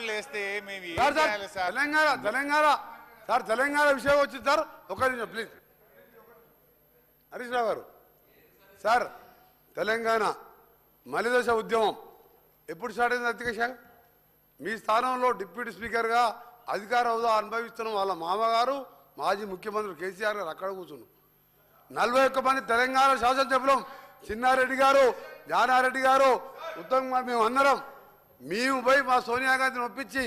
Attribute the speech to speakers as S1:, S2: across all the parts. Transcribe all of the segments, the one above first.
S1: చప్పుళ్ళు వేస్తే మేము ఏం
S2: సార్ సార్
S1: చేయాలి సార్?
S2: తెలంగాణ తెలంగాణ. సార్ తెలంగాణ విషయం వచ్చింది సార్. ఒక నిమిషం ప్లీజ్. హరీష్ రావు గారు సార్ తెలంగాణ మలిదశ ఉద్యమం ఎప్పుడు స్టార్ట్ అయింది అధ్యక్ష మీ స్థానంలో డిప్యూటీ స్పీకర్గా అధికార హోదా అనుభవిస్తున్న వాళ్ళ మామగారు మాజీ ముఖ్యమంత్రి కేసీఆర్ గారు అక్కడ కూర్చున్నారు. నలభై ఒక్క మంది తెలంగాణ శాసనసభ్యులం చిన్నారెడ్డి గారు జానారెడ్డి గారు ఉత్తమ్ కుమార్ మేము అందరం మేము పోయి మా సోనియా గాంధీని ఒప్పించి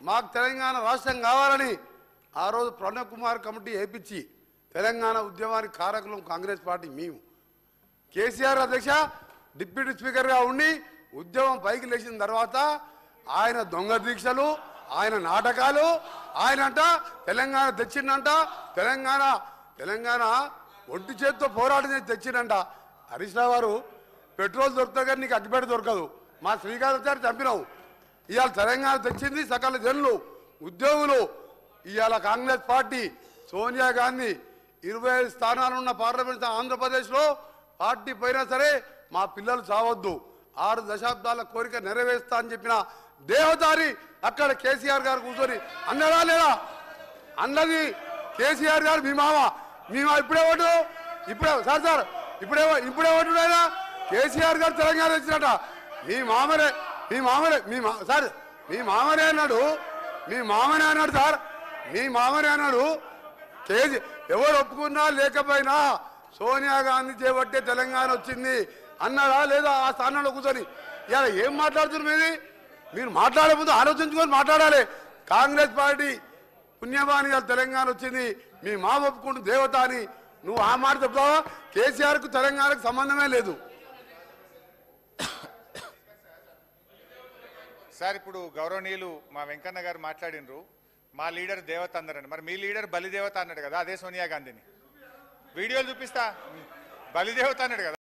S2: మాకు తెలంగాణ రాష్ట్రం కావాలని ఆ రోజు ప్రణబ్ కుమార్ కమిటీ వేపించి తెలంగాణ ఉద్యమానికి కారకులం కాంగ్రెస్ పార్టీ మేము. కేసీఆర్ అధ్యక్ష డిప్యూటీ స్పీకర్గా ఉండి ఉద్యమం పైకి లేచిన తర్వాత ఆయన దొంగ దీక్షలు ఆయన నాటకాలు ఆయన అంట తెలంగాణ తెచ్చిండంట తెలంగాణ తెలంగాణ ఒంటి చేతితో పోరాటం చేసి తెచ్చిండంట. హరీష్ రావు గారు పెట్రోల్ దొరుకుతుంది కానీ నీకు అగ్గిపెట్ట దొరకదు. మా శ్రీకాంతాచారి చంపినావు. ఇవాళ తెలంగాణ తెచ్చింది సకల జనులు ఉద్యోగులు. ఇవాళ కాంగ్రెస్ పార్టీ సోనియా గాంధీ ఇరవై ఐదు స్థానాలు ఉన్న పార్లమెంట్ ఆంధ్రప్రదేశ్లో పార్టీ పోయినా సరే మా పిల్లలు చావద్దు. ఆరు దశాబ్దాల కోరిక నెరవేరుస్తా అని చెప్పిన దేవదారి అక్కడ కేసీఆర్ గారు కూర్చొని అన్నదా లేదా? అన్నది కేసీఆర్ గారు మీ మామ. మీ మా ఇప్పుడే ఓటు? ఇప్పుడే సార్ సార్ ఇప్పుడే ఇప్పుడే ఓటు లేదా కేసీఆర్ గారు తెలంగాణ వచ్చినట మీ మామరే మీ మామరే మీ మా సార్ మీ మామనే అన్నాడు మీ మామనే అన్నాడు సార్ మీ మామనే అన్నాడు. కేజీ ఎవరు ఒప్పుకున్నా లేకపోయినా సోనియా గాంధీ చేపట్టే తెలంగాణ వచ్చింది అన్నాడా లేదా ఆ స్థానంలో కూర్చొని? ఇలా ఏం మాట్లాడుతున్నారు మీది మీరు మాట్లాడే ముందు ఆలోచించుకొని మాట్లాడాలి. కాంగ్రెస్ పార్టీ పుణ్యమాని తెలంగాణ వచ్చింది మీ మా ఒప్పుకుంటు దేవత అని నువ్వు ఆ మాట చెప్తావా? కేసీఆర్కు తెలంగాణకు సంబంధమే లేదు.
S1: సార్ ఇప్పుడు గౌరవనీయులు మా వెంకన్న గారు మాట్లాడినరు. మా లీడర్ దేవత అందరని మరి మీ లీడర్ బలిదేవత అన్నాడు కదా అదే సోనియా గాంధీని. వీడియోలు చూపిస్తా. బలిదేవత అన్నాడు కదా.